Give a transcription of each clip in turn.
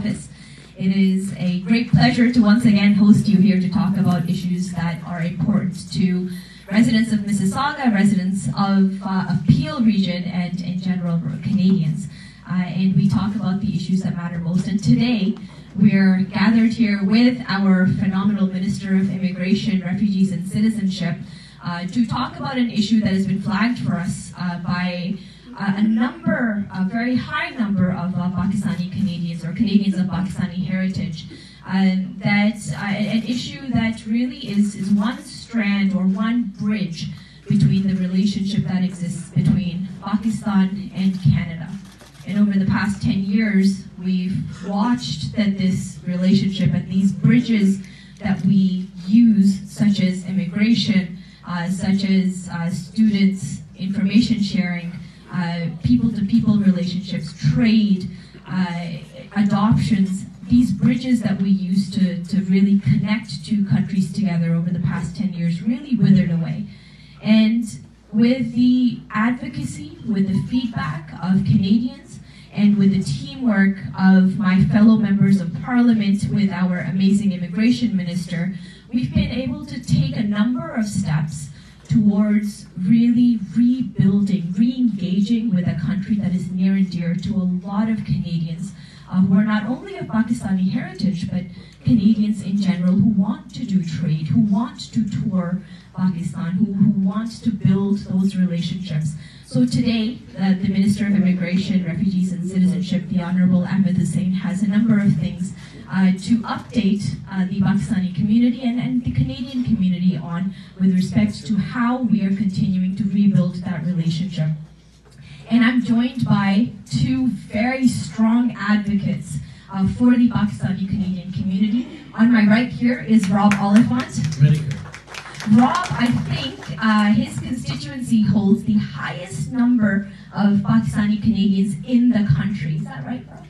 office. It is a great pleasure to once again host you here to talk about issues that are important to residents of Mississauga, residents of, uh, of Peel region, and in general Canadians. Uh, and we talk about the issues that matter most. And today, we're gathered here with our phenomenal Minister of Immigration, Refugees, and Citizenship uh, to talk about an issue that has been flagged for us uh, by uh, a number, a very high number uh, Pakistani Canadians or Canadians of Pakistani heritage. Uh, that uh, an issue that really is, is one strand or one bridge between the relationship that exists between Pakistan and Canada. And over the past 10 years, we've watched that this relationship and these bridges that we use, such as immigration, uh, such as uh, students, information sharing, people to people relationships, trade, uh, adoptions, these bridges that we used to, to really connect two countries together over the past 10 years really withered away. And with the advocacy, with the feedback of Canadians, and with the teamwork of my fellow members of parliament, with our amazing immigration minister, we've been able to take a number of steps towards really rebuilding, re-engaging with a country that is near and dear to a lot of Canadians um, who are not only of Pakistani heritage, but Canadians in general who want to do trade, who want to tour Pakistan, who, who want to build those relationships. So today, uh, the Minister of Immigration, Refugees and Citizenship, the Honorable Ahmed Hussen, has a number of things uh, to update uh, the Pakistani community and, and the Canadian community on with respect to how we are continuing to rebuild that relationship. And I'm joined by two very strong advocates uh, for the Pakistani Canadian community. On my right here is Rob Oliphant. Rob, I think uh, his constituency holds the highest number of Pakistani Canadians in the country. Is that right, Rob?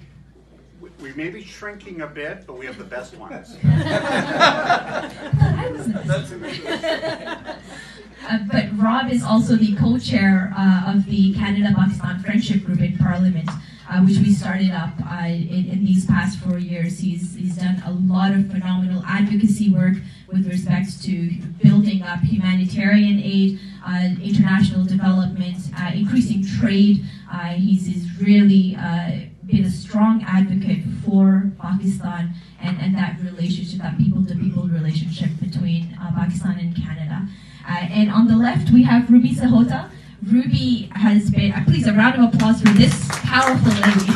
We may be shrinking a bit, but we have the best ones. uh, but Rob is also the co-chair uh, of the Canada-Pakistan Friendship Group in Parliament, uh, which we started up uh, in, in, these past four years. He's, he's done a lot of phenomenal advocacy work with respect to building up humanitarian aid, uh, international development, increasing trade. he's, he's really been a strong advocate for Pakistan and, and that relationship, that people-to-people relationship between Pakistan and Canada. Uh, and on the left, we have Ruby Sahota. Ruby has been, uh, please a round of applause for this powerful lady.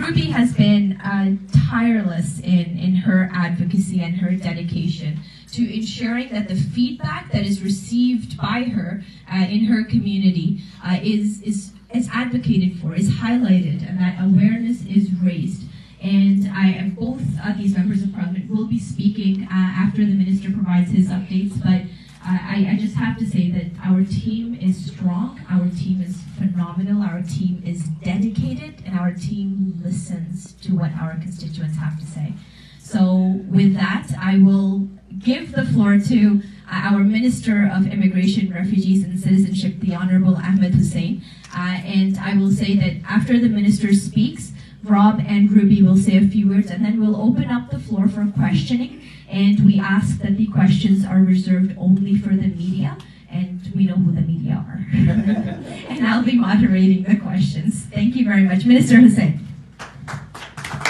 Ruby has been uh, tireless in, in her advocacy and her dedication to ensuring that the feedback that is received by her uh, in her community uh, is, is is advocated for, is highlighted, and that awareness is raised. And I, am both these members of parliament will be speaking uh, after the minister provides his updates, but uh, I, I, just have to say that our team is strong, our team is phenomenal, our team is dedicated, and our team listens to what our constituents have to say. So with that, I will give the floor to uh, our Minister of Immigration, Refugees and Citizenship, the Honorable Ahmed Hussen. Uh, and I will say that after the Minister speaks, Rob and Ruby will say a few words and then we'll open up the floor for questioning. And we ask that the questions are reserved only for the media and we know who the media are. and I'll be moderating the questions. Thank you very much. Minister Hussen.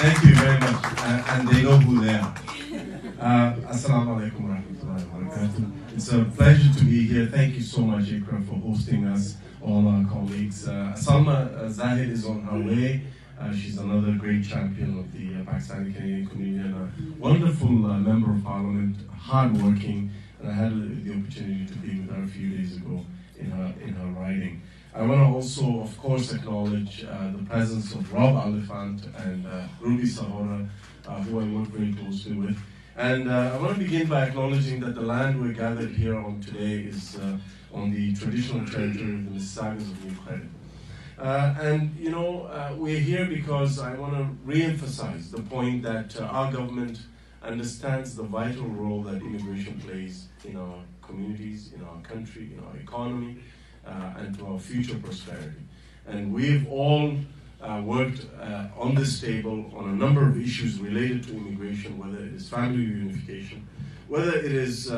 Thank you very much. Uh, and they know who they are. Uh, Assalamu alaikum It's a pleasure to be here. Thank you so much, Iqra, for hosting us, all our colleagues. Uh, Salma Zahid is on her way. Uh, she's another great champion of the uh, Pakistani Canadian community and a wonderful uh, member of parliament, hardworking, and I had the opportunity to be with her a few days ago in her, in her riding. I want to also, of course, acknowledge uh, the presence of Rob Oliphant and uh, Ruby Sahota, uh, who I work very closely with. And uh, I want to begin by acknowledging that the land we're gathered here on today is uh, on the traditional territory of the Mississaugas of New Credit. Uh, and you know, uh, we're here because I want to re-emphasize the point that uh, our government understands the vital role that immigration plays in our communities, in our country, in our economy, uh, and to our future prosperity. And we've all uh, worked uh, on this table on a number of issues related to immigration, whether it is family reunification, whether it is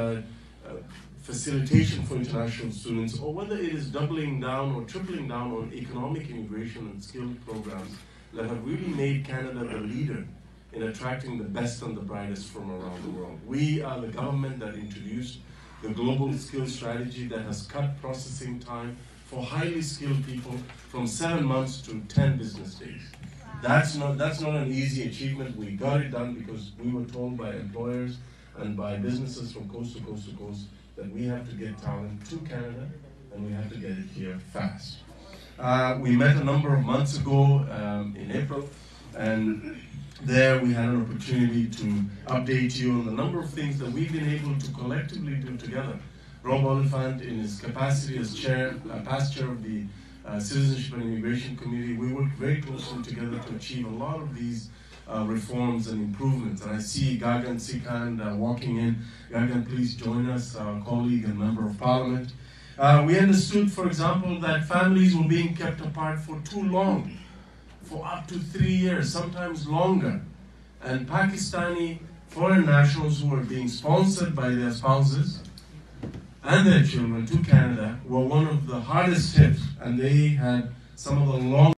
facilitation for international students, or whether it is doubling down or tripling down on economic immigration and skilled programs that have really made Canada the leader in attracting the best and the brightest from around the world. We are the government that introduced the global skills strategy that has cut processing time for highly skilled people from seven months to 10 business days. That's not, that's not an easy achievement. We got it done because we were told by employers and by businesses from coast to coast to coast that we have to get talent to Canada and we have to get it here fast. Uh, we met a number of months ago um, in April, and there we had an opportunity to update you on the number of things that we've been able to collectively do together. Rob Oliphant, in his capacity as chair, uh, past chair of the uh, Citizenship and Immigration Committee, we worked very closely together to achieve a lot of these uh, reforms and improvements. And I see Gagan Sikand uh, walking in. Gagan, please join us, our colleague and member of parliament. Uh, we understood, for example, that families were being kept apart for too long, for up to three years, sometimes longer. And Pakistani foreign nationals who were being sponsored by their spouses and their children to Canada were one of the hardest hit, and they had some of the long